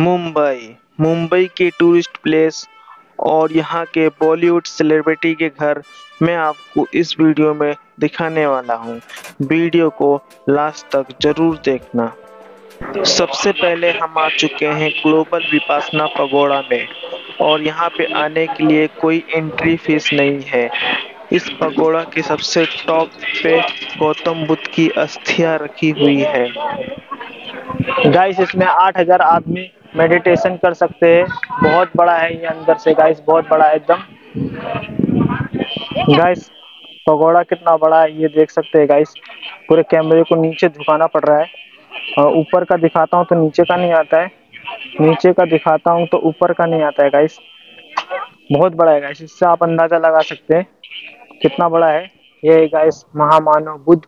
मुंबई। मुंबई के tourist place और यहाँ के बॉलीवुड सेलिब्रिटी के घर मैं आपको इस वीडियो में दिखाने वाला हूँ। वीडियो को लास्ट तक ज़रूर देखना। सबसे पहले हम आ चुके हैं ग्लोबल विपासना पगोड़ा में और यहाँ पे आने के लिए कोई एंट्री फ़ीस नहीं है। इस पगोड़ा के सबसे टॉप पे गौतम बुद्ध की अस्थियाँ रखी हुई है। गाइस इसमें 8000 आदमी मेडिटेशन कर सकते हैं। बहुत बड़ा है ये अंदर से गाइस बहुत बड़ा है एकदम। गाइस पगोड़ा कितना बड़ा है, ये देख सकते हैं गाइस पूरे कैमरे को नीचे झुकाना पड़ रहा है। और ऊपर का दिखाता हूँ तो नीचे का नहीं आता है। नीचे का दिखाता हूँ तो ऊपर का नहीं आता है गाइस बहुत बड़ा है गाइस इससे आप अंदाज़ा लगा सकते हैं कितना बड़ा है। ये गाइस महामानव बुद्ध।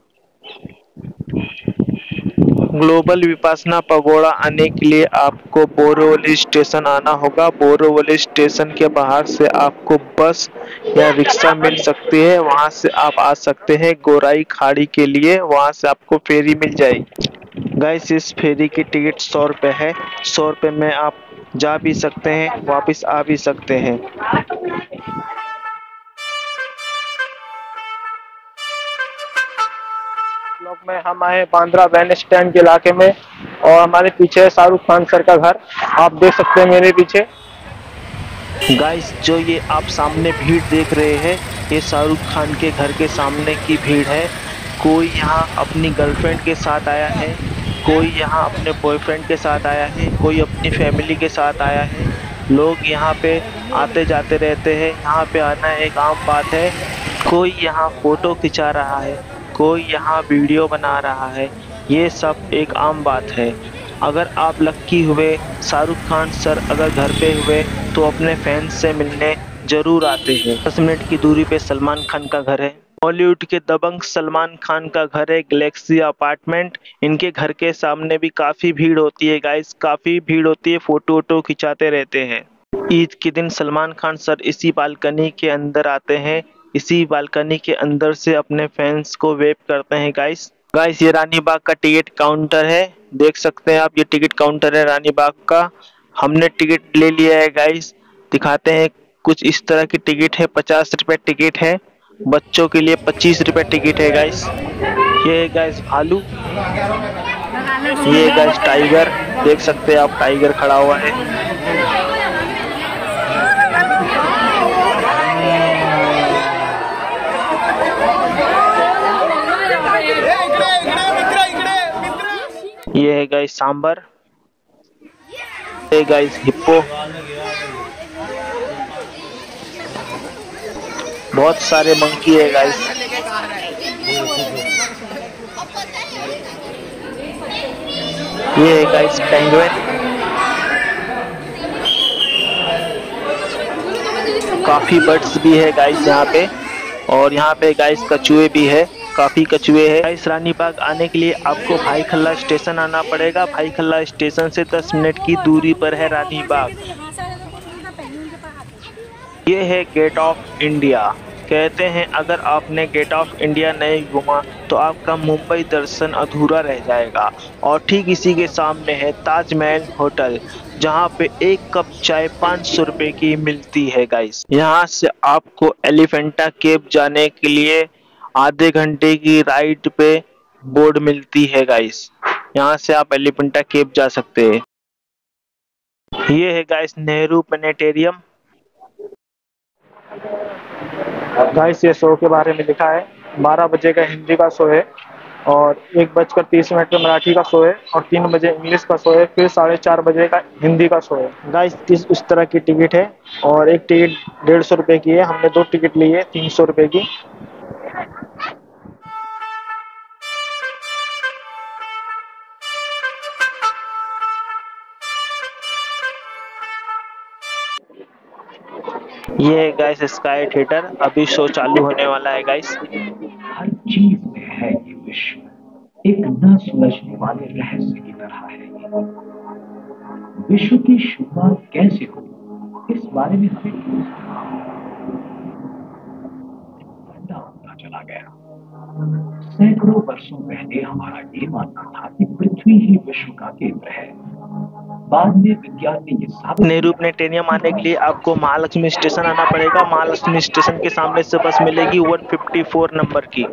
ग्लोबल विपासना पगोड़ा आने के लिए आपको बोरोवली स्टेशन आना होगा। बोरोवली स्टेशन के बाहर से आपको बस या रिक्शा मिल सकती है। वहाँ से आप आ सकते हैं गोराई खाड़ी के लिए। वहाँ से आपको फेरी मिल जाएगी। गैस इस फेरी की टिकट सौ रुपये है। सौ रुपये में आप जा भी सकते हैं, वापस आ भी सकते हैं। ब्लॉक में, हम आए बांद्रा वैन स्टैंड के इलाके में और हमारे पीछे है शाहरुख खान सर का घर। आप देख सकते हैं मेरे पीछे। गाइस, जो ये आप सामने भीड़ देख रहे हैं, ये शाहरुख खान के घर के सामने की भीड़ है। कोई यहाँ अपनी गर्लफ्रेंड के साथ आया है, कोई यहाँ अपने बॉयफ्रेंड के साथ आया है, कोई अपनी फैमिली के साथ आया है। लोग यहाँ पे आते जाते रहते हैं, यहाँ पे आना एक आम बात है। कोई यहाँ फ़ोटो खिंचा रहा है। कोई यहाँ वीडियो बना रहा है, ये सब एक आम बात है। अगर आप लक्की हुए, शाहरुख खान सर अगर घर पे हुए तो अपने फैंस से मिलने ज़रूर आते हैं। दस मिनट की दूरी पे सलमान खान का घर है। बॉलीवुड के दबंग सलमान खान का घर है गैलेक्सी अपार्टमेंट इनके घर के सामने भी काफ़ी भीड़ होती है गाइस काफ़ी भीड़ होती है फ़ोटो वोटो खिंचाते रहते हैं। ईद के दिन सलमान खान सर इसी बालकनी के अंदर आते हैं इसी बालकनी के अंदर से अपने फैंस को वेव करते हैं गाइस गाइस ये रानी बाग का टिकट काउंटर है। देख सकते हैं आप, ये टिकट काउंटर है रानी बाग का। हमने टिकट ले लिया है गाइस दिखाते हैं कुछ इस तरह की टिकट है। पचास रुपए टिकट है। बच्चों के लिए पच्चीस रुपए टिकट है गाइस ये है गाइस भालू। ये गाइस टाइगर देख सकते हैं आप टाइगर खड़ा हुआ है। ये है गाइस सांबर। ये गाइस हिप्पो बहुत सारे मंकी है गाइस ये है गाइस पेंगुइन काफ़ी बर्ड्स भी है गाइस यहाँ पे। और यहाँ पे गाइस कछुए भी है। काफ़ी कछुए है। गाइस रानी बाग आने के लिए आपको भाई खल्ला स्टेशन आना पड़ेगा। भाई खल्ला स्टेशन से 10 मिनट की दूरी पर है रानी बाग ये है गेट ऑफ़ इंडिया। कहते हैं, अगर आपने गेट ऑफ़ इंडिया नहीं घूमा तो आपका मुंबई दर्शन अधूरा रह जाएगा। और ठीक इसी के सामने है ताजमहल होटल, जहाँ पे एक कप चाय पाँच सौ रुपये की मिलती है गाइस यहाँ से आपको एलिफेंटा केव जाने के लिए आधे घंटे की राइट पे बोर्ड मिलती है गाइस यहाँ से आप एलिफेंटा केव जा सकते हैं। ये है गाइस नेहरू प्लेनेटेरियम। गाइस ये शो के बारे में लिखा है। बारह बजे का हिंदी का शो है और एक बजकर तीस मिनट में मराठी का शो है और तीन बजे इंग्लिश का शो है, फिर साढ़े चार बजे का हिंदी का शो है। गाइस इस तरह की टिकट है और एक टिकट डेढ़ सौ रुपये की है। हमने दो टिकट ली है, तीन सौ रुपये की। ये है गाइस स्काई थिएटर अभी शो चालू होने वाला है गाइस हर चीज़ में है ये विश्व। एक न सुलझने वाले रहस्य की तरह है विश्व की शुरुआत कैसे हो इस बारे में हमें ठंडा होता चला गया। सैकड़ों वर्षों पहले हमारा ये मानना था कि पृथ्वी ही विश्व का केंद्र है। बाद में विज्ञान ने ये साबित नेहरू आने के लिए आपको महालक्ष्मी स्टेशन आना पड़ेगा। महालक्ष्मी स्टेशन के सामने से बस मिलेगी 154 नंबर की।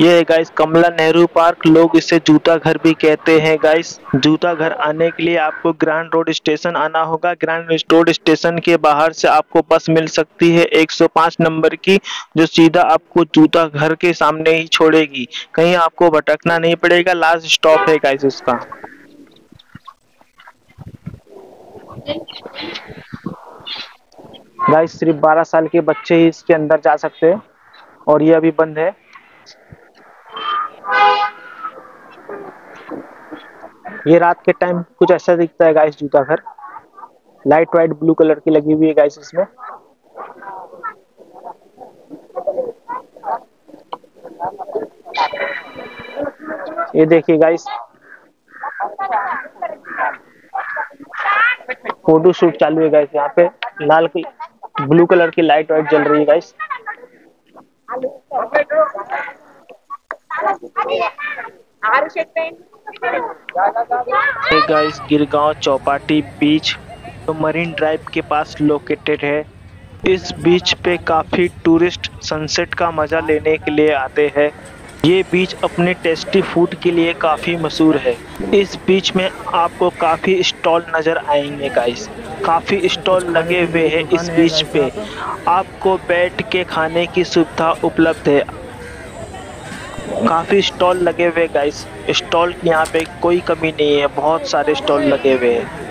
ये है गाइस कमला नेहरू पार्क। लोग इसे जूता घर भी कहते हैं गाइस। जूता घर आने के लिए आपको ग्रैंड रोड स्टेशन आना होगा। ग्रैंड रोड स्टेशन के बाहर से आपको बस मिल सकती है 105 नंबर की, जो सीधा आपको जूता घर के सामने ही छोड़ेगी। कहीं आपको भटकना नहीं पड़ेगा। लास्ट स्टॉप है गाइस इसका गाइस सिर्फ़ 12 साल के बच्चे ही इसके अंदर जा सकते हैं और ये अभी बंद है। ये रात के टाइम कुछ ऐसा दिखता है गाइस जूता घर। लाइट वाइट ब्लू कलर की लगी हुई है गाइस इसमें। ये देखिए गाइस फ़ोटो शूट चालू है गाइस यहाँ पे लाल की ब्लू कलर की लाइट वाइट जल रही है guys guys Girgaon Chowpatty beach तो मरीन ड्राइव के पास लोकेटेड है. इस बीच पे काफ़ी टूरिस्ट सनसेट का मज़ा लेने के लिए आते हैं. ये बीच अपने टेस्टी फ़ूड के लिए काफ़ी मशहूर है। इस बीच में आपको काफ़ी स्टॉल नज़र आएँगे गाइस काफ़ी स्टॉल लगे हुए हैं इस बीच पे। आपको बैठ के खाने की सुविधा उपलब्ध है। काफ़ी स्टॉल लगे हुए गाइस स्टॉल यहाँ पे कोई कमी नहीं है, बहुत सारे स्टॉल लगे हुए हैं।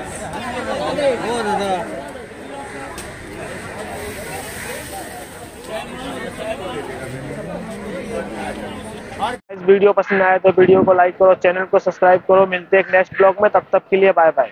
वीडियो पसंद आए तो वीडियो को लाइक करो, चैनल को सब्सक्राइब करो, मिलते हैं नेक्स्ट ब्लॉग में, तब तक के लिए बाय बाय